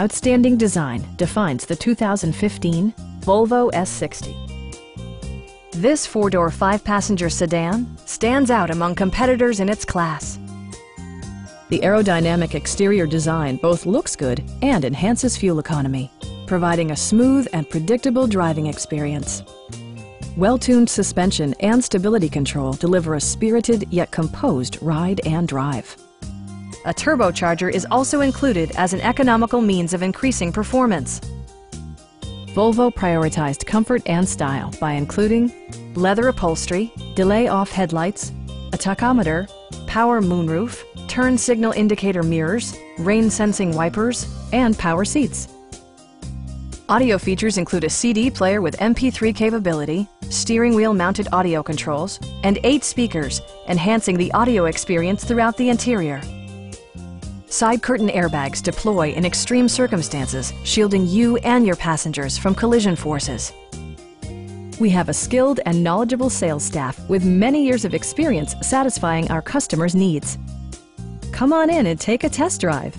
Outstanding design defines the 2015 Volvo S60. This four-door, five-passenger sedan stands out among competitors in its class. The aerodynamic exterior design both looks good and enhances fuel economy, providing a smooth and predictable driving experience. Well-tuned suspension and stability control deliver a spirited yet composed ride and drive. A turbocharger is also included as an economical means of increasing performance. Volvo prioritized comfort and style by including leather upholstery, delay-off headlights, a tachometer, power moonroof, turn signal indicator mirrors, rain-sensing wipers, and power seats. Audio features include a CD player with MP3 capability, steering wheel mounted audio controls, and eight speakers, enhancing the audio experience throughout the interior. Side curtain airbags deploy in extreme circumstances, shielding you and your passengers from collision forces. We have a skilled and knowledgeable sales staff with many years of experience satisfying our customers' needs. Come on in and take a test drive.